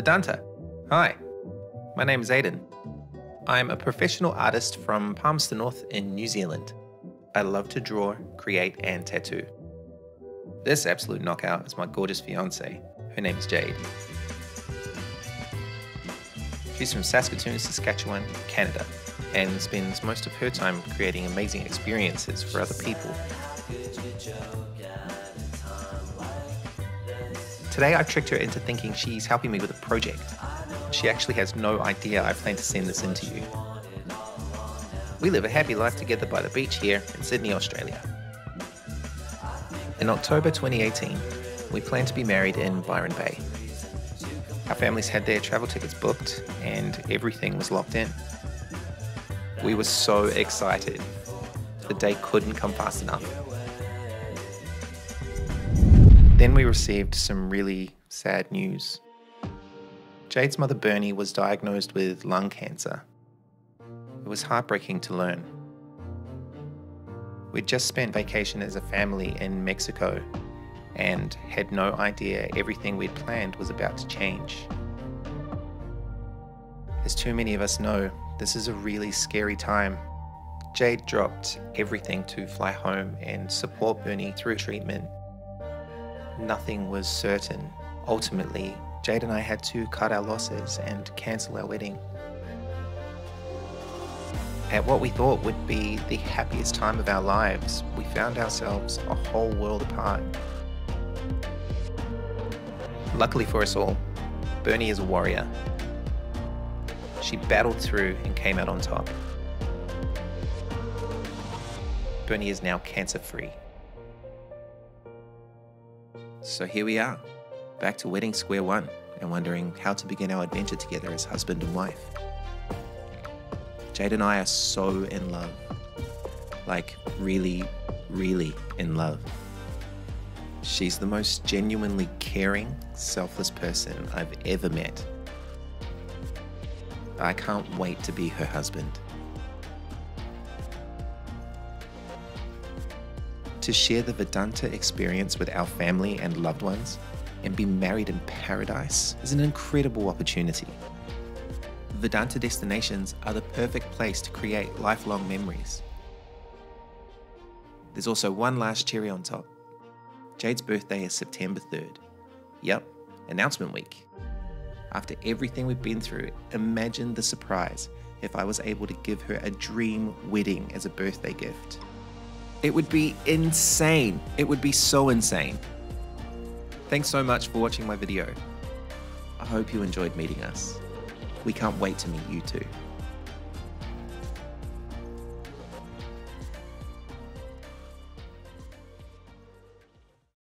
Vidanta. Hi, my name is Aidan. I'm a professional artist from Palmerston North in New Zealand. I love to draw, create, and tattoo. This absolute knockout is my gorgeous fiance. Her name is Jade. She's from Saskatoon, Saskatchewan, Canada, and spends most of her time creating amazing experiences for other people. Today I tricked her into thinking she's helping me with a project. She actually has no idea I plan to send this in to you. We live a happy life together by the beach here in Sydney, Australia. In October 2018, we plan to be married in Byron Bay. Our families had their travel tickets booked and everything was locked in. We were so excited. The day couldn't come fast enough. Then we received some really sad news. Jade's mother Bernie was diagnosed with lung cancer. It was heartbreaking to learn. We'd just spent vacation as a family in Mexico and had no idea everything we'd planned was about to change. As too many of us know, this is a really scary time. Jade dropped everything to fly home and support Bernie through treatment. Nothing was certain. Ultimately, Jade and I had to cut our losses and cancel our wedding. At what we thought would be the happiest time of our lives, we found ourselves a whole world apart. Luckily for us all, Bernie is a warrior. She battled through and came out on top. Bernie is now cancer free. So here we are, back to wedding square one and wondering how to begin our adventure together as husband and wife. Jade and I are so in love. Like, really, really in love. She's the most genuinely caring, selfless person I've ever met. I can't wait to be her husband. To share the Vidanta experience with our family and loved ones and be married in paradise is an incredible opportunity. Vidanta destinations are the perfect place to create lifelong memories. There's also one last cherry on top. Jade's birthday is September 3rd. Yep, announcement week. After everything we've been through, imagine the surprise if I was able to give her a dream wedding as a birthday gift. It would be insane. It would be so insane. Thanks so much for watching my video. I hope you enjoyed meeting us. We can't wait to meet you too.